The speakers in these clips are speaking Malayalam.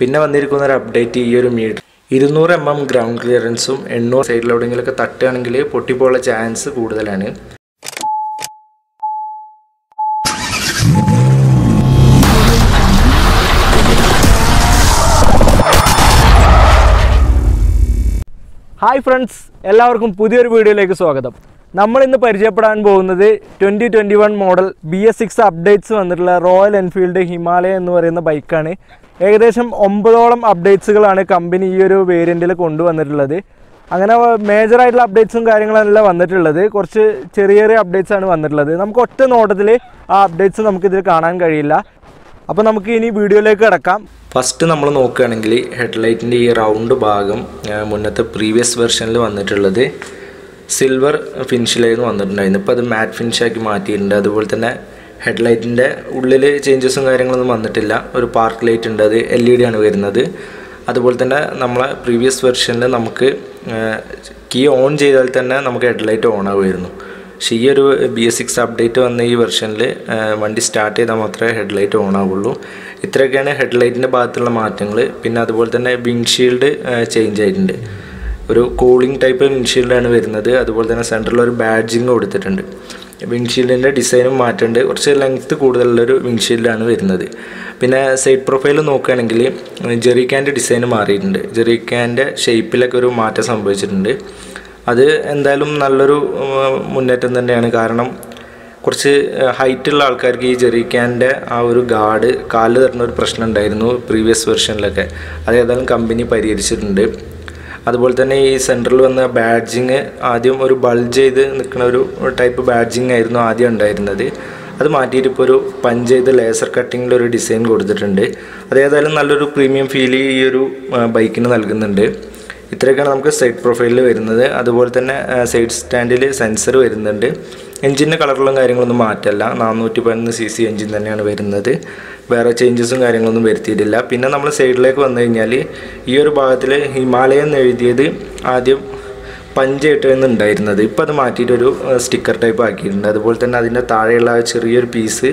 പിന്നെ വന്നിരിക്കുന്ന ഒരു അപ്ഡേറ്റ് ഈ ഒരു മീറ്റർ ഇരുന്നൂറ് എം എം ഗ്രൗണ്ട് ക്ലിയറൻസും എണ്ണൂറ് സൈഡിൽ എവിടെയെങ്കിലുമൊക്കെ തട്ടുകയാണെങ്കിൽ പൊട്ടിപ്പോയുള്ള ചാൻസ് കൂടുതലാണ്. ഹായ് ഫ്രണ്ട്സ് എല്ലാവർക്കും പുതിയൊരു വീഡിയോയിലേക്ക് സ്വാഗതം. നമ്മൾ ഇന്ന് പരിചയപ്പെടാൻ പോകുന്നത് twenty twenty one model B S six updates വന്നിട്ടുള്ള റോയൽ എൻഫീൽഡ് ഹിമാലയ എന്ന് പറയുന്ന ബൈക്കാണ് ഏകദേശം ഒമ്പതോളം അപ്ഡേറ്റ്സുകളാണ് കമ്പനി ഈ ഒരു വേരിയന്റിൽ കൊണ്ടുവന്നിട്ടുള്ളത്. അങ്ങനെ മേജറായിട്ടുള്ള അപ്ഡേറ്റ്സും കാര്യങ്ങളല്ല വന്നിട്ടുള്ളത്. കുറച്ച് ചെറിയ ചെറിയ അപ്ഡേറ്റ്സ് ആണ് വന്നിട്ടുള്ളത്. നമുക്ക് ഒറ്റ നോട്ടത്തിൽ ആ അപ്ഡേറ്റ്സ് നമുക്കിതിൽ കാണാൻ കഴിയില്ല. അപ്പോൾ നമുക്ക് ഇനി വീഡിയോയിലേക്ക് കിടക്കാം. ഫസ്റ്റ് നമ്മൾ നോക്കുകയാണെങ്കിൽ ഹെഡ്ലൈറ്റിന്റെ ഈ റൗണ്ട് ഭാഗം മുന്നത്തെ പ്രീവിയസ് വെർഷനിൽ വന്നിട്ടുള്ളത് സിൽവർ ഫിനിഷിലായിരുന്നു വന്നിട്ടുണ്ടായിരുന്നു ഇപ്പോൾ അത് മാറ്റ് ഫിനിഷാക്കി മാറ്റിയിട്ടുണ്ട്. അതുപോലെ തന്നെ ഹെഡ്ലൈറ്റിന്റെ ഉള്ളിൽ ചേഞ്ചസും കാര്യങ്ങളൊന്നും വന്നിട്ടില്ല. ഒരു പാർക്ക് ലൈറ്റ് ഉണ്ട് അത് എൽ ഇ ഡി ആണ് വരുന്നത്. അതുപോലെ തന്നെ നമ്മളെ പ്രീവിയസ് വെർഷനിൽ നമുക്ക് കീ ഓൺ ചെയ്താൽ തന്നെ നമുക്ക് ഹെഡ്ലൈറ്റ് ഓൺ ആവുമായിരുന്നു. പക്ഷേ ഈ ഒരു ബി എസ് സിക്സ് അപ്ഡേറ്റ് വന്ന ഈ വെർഷനിൽ വണ്ടി സ്റ്റാർട്ട് ചെയ്താൽ മാത്രമേ ഹെഡ്ലൈറ്റ് ഓൺ ആവുള്ളൂ. ഇത്രയൊക്കെയാണ് ഹെഡ്ലൈറ്റിന്റെ ഭാഗത്തുള്ള മാറ്റങ്ങൾ പിന്നെ അതുപോലെ തന്നെ വിൻഷീൽഡ് ചേഞ്ച് ആയിട്ടുണ്ട്. ഒരു കൂളിംഗ് ടൈപ്പ് വിൻഷീൽഡാണ് വരുന്നത്. അതുപോലെ തന്നെ സെന്ററിൽ ഒരു ബാഡ്ജിങ് കൊടുത്തിട്ടുണ്ട്. വിൻഷീൽഡിന്റെ ഡിസൈനും മാറ്റുന്നുണ്ട് കുറച്ച് ലെങ്ത്ത് കൂടുതലുള്ളൊരു വിൻഷീൽഡാണ് വരുന്നത്. പിന്നെ സൈഡ് പ്രൊഫൈൽ നോക്കുകയാണെങ്കിൽ ജെറിക്കാന്റെ ഡിസൈൻ മാറിയിട്ടുണ്ട്. ജെറിക്കാന്റെ ഷേപ്പിലൊക്കെ ഒരു മാറ്റം സംഭവിച്ചിട്ടുണ്ട്. അത് എന്തായാലും നല്ലൊരു മുന്നേറ്റം തന്നെയാണ്. കാരണം കുറച്ച് ഹൈറ്റുള്ള ആൾക്കാർക്ക് ഈ ജെറിക്കാന്റെ ആ ഒരു ഗാർഡ് കാൽ തരുന്ന ഒരു പ്രശ്നം ഉണ്ടായിരുന്നു പ്രീവിയസ് വെർഷനിലൊക്കെ അത് ഏതായാലും കമ്പനി പരിഹരിച്ചിട്ടുണ്ട്. അതുപോലെ തന്നെ ഈ സെന്ററിൽ വന്ന ബാഡ്ജിങ് ആദ്യം ഒരു ബൾജ് ചെയ്ത് നിൽക്കുന്ന ഒരു ടൈപ്പ് ബാഡ്ജിങ് ആയിരുന്നു ആദ്യം ഉണ്ടായിരുന്നത്. അത് മാറ്റിയിട്ട് ഇപ്പോൾ ഒരു പഞ്ച് ചെയ്ത് ലേസർ കട്ടിങ്ങിൽ ഒരു ഡിസൈൻ കൊടുത്തിട്ടുണ്ട്. അതേതായാലും നല്ലൊരു പ്രീമിയം ഫീൽ ഈ ഒരു ബൈക്കിന് നൽകുന്നുണ്ട്. ഇത്രയൊക്കെയാണ് നമുക്ക് സൈഡ് പ്രൊഫൈലിൽ വരുന്നത്. അതുപോലെ തന്നെ സൈഡ് സ്റ്റാൻഡിൽ സെൻസർ വരുന്നുണ്ട്. എഞ്ചിന്റെ കളറിലും കാര്യങ്ങളൊന്നും മാറ്റല്ല. നാനൂറ്റി പതിനൊന്ന് സി സി എഞ്ചിൻ തന്നെയാണ് വരുന്നത്. വേറെ ചേഞ്ചസും കാര്യങ്ങളൊന്നും വരുത്തിയിട്ടില്ല. പിന്നെ നമ്മൾ സൈഡിലേക്ക് വന്നു കഴിഞ്ഞാൽ ഈ ഒരു ഭാഗത്തിൽ ഹിമാലയം എഴുതിയത് ആദ്യം പഞ്ചായിട്ടായിരുന്നു ഉണ്ടായിരുന്നത് ഇപ്പോൾ അത് മാറ്റിയിട്ടൊരു സ്റ്റിക്കർ ടൈപ്പ് ആക്കിയിട്ടുണ്ട്. അതുപോലെ തന്നെ അതിന്റെ താഴെയുള്ള ചെറിയൊരു പീസ്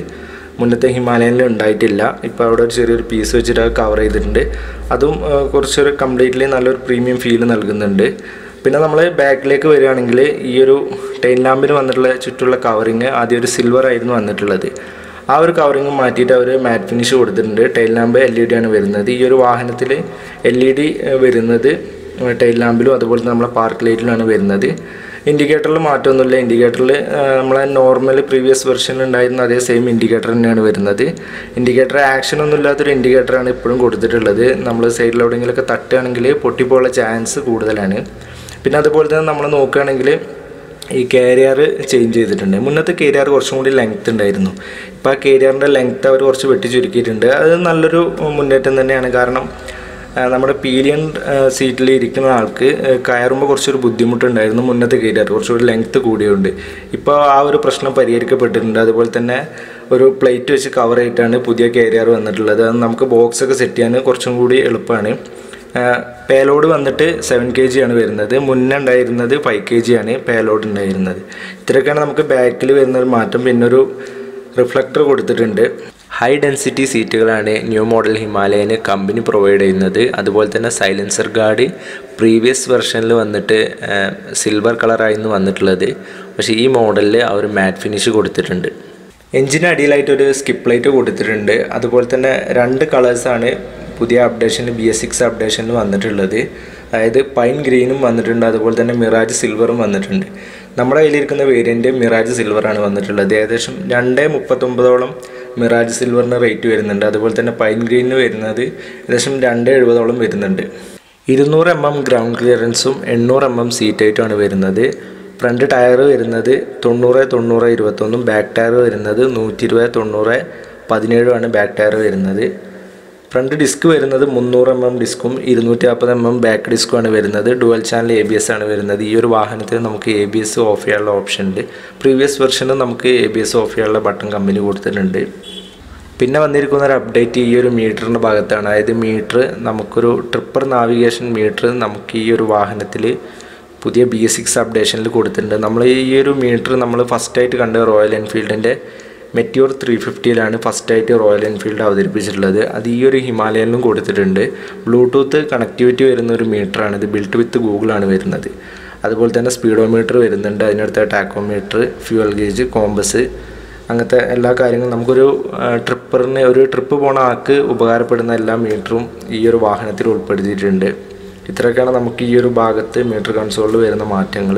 മുന്നത്തെ ഹിമാലയനിൽ ഉണ്ടായിട്ടില്ല. ഇപ്പോൾ അവിടെ ഒരു ചെറിയൊരു പീസ് വെച്ചിട്ട് അത് കവർ ചെയ്തിട്ടുണ്ട്. അതും കുറച്ചൊരു കംപ്ലീറ്റ്ലി നല്ലൊരു പ്രീമിയം ഫീൽ നൽകുന്നുണ്ട്. പിന്നെ നമ്മൾ ബാക്കിലേക്ക് വരികയാണെങ്കിൽ ഈ ഒരു ടെയിൽ ലാമ്പിന് വന്നിട്ടുള്ള ചുറ്റുള്ള കവറിങ് ആദ്യം ഒരു സിൽവർ ആയിരുന്നു വന്നിട്ടുള്ളത്. ആ ഒരു കവറിങ് മാറ്റിയിട്ട് അവർ മാറ്റ് ഫിനിഷ് കൊടുത്തിട്ടുണ്ട്. Tail lamp L E D ആണ് വരുന്നത്. ഈ ഒരു വാഹനത്തിൽ എൽ ഇ ഡി വരുന്നത് ടെയിൽ ലാമ്പിലും അതുപോലെ തന്നെ നമ്മളെ പാർക്ക് ലൈറ്റിലുമാണ് വരുന്നത്. ഇൻഡിക്കേറ്ററിൽ മാറ്റമൊന്നുമില്ല ഇൻഡിക്കേറ്ററിൽ നമ്മളെ നോർമൽ പ്രീവിയസ് വെർഷനിൽ ഉണ്ടായിരുന്ന അതേ സെയിം ഇൻഡിക്കേറ്റർ തന്നെയാണ് വരുന്നത്. ഇൻഡിക്കേറ്റർ ആക്ഷൻ ഒന്നും ഇല്ലാത്തൊരു ഇൻഡിക്കേറ്ററാണ് ഇപ്പോഴും കൊടുത്തിട്ടുള്ളത്. നമ്മൾ സൈഡിൽ എവിടെയെങ്കിലുമൊക്കെ തട്ടുകയാണെങ്കിൽ പൊട്ടിപ്പോകാനുള്ള ചാൻസ് കൂടുതലാണ്. പിന്നെ അതുപോലെ തന്നെ നമ്മൾ നോക്കുകയാണെങ്കിൽ ഈ കാരിയർ ചേഞ്ച് ചെയ്തിട്ടുണ്ട്. മുന്നത്തെ കേരിയർ കുറച്ചും കൂടി ലെങ്ത് ഉണ്ടായിരുന്നു. ഇപ്പോൾ ആ കേരിയറിന്റെ ലെങ്ത് അവർ കുറച്ച് വെട്ടി ചുരുക്കിയിട്ടുണ്ട് അത് നല്ലൊരു മുന്നേറ്റം തന്നെയാണ്. കാരണം നമ്മുടെ പീലിയൻ സീറ്റിൽ ഇരിക്കുന്ന ആൾക്ക് കയറുമ്പോൾ കുറച്ചൊരു ബുദ്ധിമുട്ടുണ്ടായിരുന്നു മുന്നത്തെ കേരിയർ കുറച്ചുകൂടി ലെങ്ത്ത് കൂടിയുണ്ട്. ഇപ്പോൾ ആ ഒരു പ്രശ്നം പരിഹരിക്കപ്പെട്ടിട്ടുണ്ട്. അതുപോലെ തന്നെ ഒരു പ്ലേറ്റ് വെച്ച് കവർ ആയിട്ടാണ് പുതിയ കേരിയർ വന്നിട്ടുള്ളത്. അത് നമുക്ക് ബോക്സൊക്കെ സെറ്റ് ചെയ്യാൻ കുറച്ചും കൂടി എളുപ്പമാണ്. പേലോഡ് വന്നിട്ട് സെവൻ കെ ജി ആണ് വരുന്നത്. മുന്നേ ഉണ്ടായിരുന്നത് ഫൈവ് കെ ജി ആണ് പേലോഡ് ഉണ്ടായിരുന്നത്. ഇത്രയൊക്കെയാണ് നമുക്ക് ബാക്കിൽ വരുന്ന ഒരു മാറ്റം. പിന്നെ ഒരു റിഫ്ലക്ടർ കൊടുത്തിട്ടുണ്ട്. ഹൈ ഡെൻസിറ്റി സീറ്റുകളാണ് ന്യൂ മോഡൽ ഹിമാലയന് കമ്പനി പ്രൊവൈഡ് ചെയ്യുന്നത്. അതുപോലെ തന്നെ സൈലൻസർ ഗാർഡ് പ്രീവിയസ് വെർഷനിൽ വന്നിട്ട് സിൽവർ കളറായിരുന്നു വന്നിട്ടുള്ളത്. പക്ഷേ ഈ മോഡലിൽ അവർ മാറ്റ് ഫിനിഷ് കൊടുത്തിട്ടുണ്ട്. എഞ്ചിന് അടിയിലായിട്ടൊരു സ്കിപ്പ് ലൈറ്റ് കൊടുത്തിട്ടുണ്ട്. അതുപോലെ തന്നെ രണ്ട് കളേഴ്സാണ് പുതിയ അപ്ഡേഷനിൽ ബി എസ് സിക്സ് അപ്ഡേഷനിൽ വന്നിട്ടുള്ളത്. അതായത് പൈൻ ഗ്രീനും വന്നിട്ടുണ്ട്. അതുപോലെ തന്നെ മിറാജ് സിൽവറും വന്നിട്ടുണ്ട്. നമ്മുടെ കയ്യിലിരിക്കുന്ന വേരിയന്റ് മിറാജ് സിൽവറാണ് വന്നിട്ടുള്ളത്. ഏകദേശം രണ്ട് മുപ്പത്തൊമ്പതോളം മിറാജ് സിൽവറിന് റേറ്റ് വരുന്നുണ്ട്. അതുപോലെ തന്നെ പൈൻ ഗ്രീനിന് വരുന്നത് ഏകദേശം രണ്ട് എഴുപതോളം വരുന്നുണ്ട്. ഇരുന്നൂറ് എം എം ഗ്രൗണ്ട് ക്ലിയറൻസും എണ്ണൂറ് എം എം സീറ്റായിട്ടുമാണ് വരുന്നത്. ഫ്രണ്ട് ടയർ വരുന്നത് തൊണ്ണൂറ് തൊണ്ണൂറ് ഇരുപത്തൊന്നും. ബാക്ക് ടയർ വരുന്നത് നൂറ്റി ഇരുപത് തൊണ്ണൂറ് പതിനേഴുമാണ് ബാക്ക് ടയർ വരുന്നത്. ഫ്രണ്ട് ഡിസ്ക് വരുന്നത് മുന്നൂറ് എം എം ഡിസ്കും ഇരുന്നൂറ്റി നാൽപ്പത് എം എം ബാക്ക് ഡിസ്കുമാണ് വരുന്നത്. Dual channel A B S ആണ് വരുന്നത്. ഈ ഒരു വാഹനത്തിന് നമുക്ക് എ ബി എസ് ഓഫ് ചെയ്യാനുള്ള ഓപ്ഷൻ ഉണ്ട്. പ്രീവിയസ് വെർഷന് നമുക്ക് എ ബി എസ് ഓഫ് ചെയ്യാനുള്ള ബട്ടൺ കമ്പനി കൊടുത്തിട്ടുണ്ട്. പിന്നെ വന്നിരിക്കുന്ന ഒരു അപ്ഡേറ്റ് ഈ ഒരു മീറ്ററിന്റെ ഭാഗത്താണ്. അതായത് മീറ്റർ നമുക്കൊരു ട്രിപ്പർ നാവിഗേഷൻ മീറ്റർ നമുക്ക് ഈ ഒരു വാഹനത്തിൽ പുതിയ ബി സിക്സ് അപ്ഡേഷനിൽ കൊടുത്തിട്ടുണ്ട്. നമ്മൾ ഈ ഒരു മീറ്റർ നമ്മൾ ഫസ്റ്റായിട്ട് കണ്ട് റോയൽ എൻഫീൽഡിന്റെ മെറ്റിയോർ ത്രീ ഫിഫ്റ്റിയിലാണ് ഫസ്റ്റായിട്ട് റോയൽ എൻഫീൽഡ് അവതരിപ്പിച്ചിട്ടുള്ളത്. അത് ഈ ഒരു ഹിമാലയനിലും കൊടുത്തിട്ടുണ്ട്. ബ്ലൂടൂത്ത് കണക്ടിവിറ്റി വരുന്ന ഒരു മീറ്ററാണ് ഇത് ബിൽറ്റ് വിത്ത് ഗൂഗിളാണ് വരുന്നത്. അതുപോലെ തന്നെ സ്പീഡോമീറ്റർ വരുന്നുണ്ട്. അതിനടുത്ത് ടാക്കോമീറ്റർ ഫ്യൂവൽ ഗേജ് കോമ്പസ് അങ്ങനത്തെ എല്ലാ കാര്യങ്ങളും നമുക്കൊരു ട്രിപ്പറിന് ഒരു ട്രിപ്പ് പോണ ആൾക്ക് ഉപകാരപ്പെടുന്ന എല്ലാ മീറ്ററും ഈ ഒരു വാഹനത്തിൽ ഉൾപ്പെടുത്തിയിട്ടുണ്ട്. ഇത്രയൊക്കെയാണ് നമുക്ക് ഈ ഒരു ഭാഗത്ത് മീറ്റർ കൺസോളിൽ വരുന്ന മാറ്റങ്ങൾ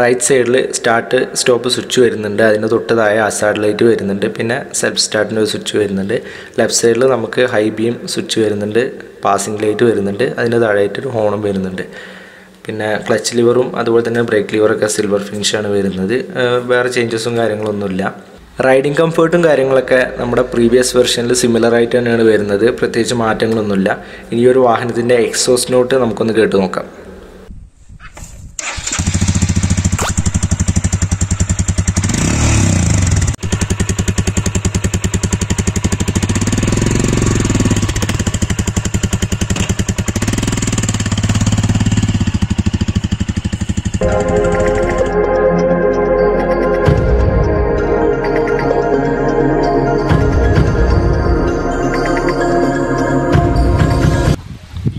റൈറ്റ് സൈഡിൽ സ്റ്റാർട്ട് സ്റ്റോപ്പ് സ്വിച്ച് വരുന്നുണ്ട്. അതിന് തൊട്ടതായ താഴെ അസാഡ് ലൈറ്റ് വരുന്നുണ്ട്. പിന്നെ സെൽഫ് സ്റ്റാർട്ടിന്റെ ഒരു സ്വിച്ച് വരുന്നുണ്ട്. ലെഫ്റ്റ് സൈഡിൽ നമുക്ക് ഹൈ ബീം സ്വിച്ച് വരുന്നുണ്ട്. പാസിംഗ് ലൈറ്റ് വരുന്നുണ്ട്. അതിന് താഴെയായിട്ടൊരു ഹോണും വരുന്നുണ്ട്. പിന്നെ ക്ലച്ച് ലിവറും അതുപോലെ തന്നെ ബ്രേക്ക് ലിവറൊക്കെ സിൽവർ ഫിനിഷാണ് വരുന്നത്. വേറെ ചേഞ്ചസും കാര്യങ്ങളൊന്നുമില്ല. റൈഡിംഗ് കംഫേർട്ടും കാര്യങ്ങളൊക്കെ നമ്മുടെ പ്രീവിയസ് വെർഷനിൽ സിമിലർ ആയിട്ട് തന്നെയാണ് വരുന്നത്. പ്രത്യേകിച്ച് മാറ്റങ്ങളൊന്നുമില്ല. ഇനിയൊരു വാഹനത്തിന്റെ എക്സോസ് നോട്ട് നമുക്കൊന്ന് കേട്ട് നോക്കാം.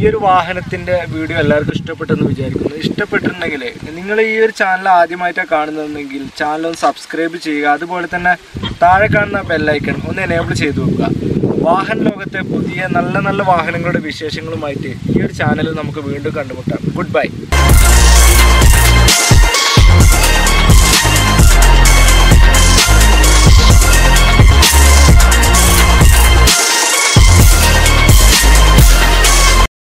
ഒരു വാഹനത്തിന്റെ വീഡിയോ എല്ലാവർക്കും ഇഷ്ടപ്പെട്ടെന്ന് വിചാരിക്കുന്നു. ഇഷ്ടപ്പെട്ടിട്ടുണ്ടെങ്കിൽ നിങ്ങൾ ഈ ഒരു ചാനൽ ആദ്യമായിട്ടാണ് കാണുന്നതെങ്കിൽ ചാനൽ ഒന്ന് സബ്സ്ക്രൈബ് ചെയ്യുക. അതുപോലെ തന്നെ താഴെ കാണുന്ന ബെല്ലൈക്കൺ ഒന്ന് എനേബിൾ ചെയ്തു വെക്കുക. വാഹന ലോകത്തെ പുതിയ നല്ല നല്ല വാഹനങ്ങളുടെ വിശേഷങ്ങളുമായിട്ട് ഈ ഒരു ചാനൽ നമുക്ക് വീണ്ടും കണ്ടുമുട്ടാം. Good bye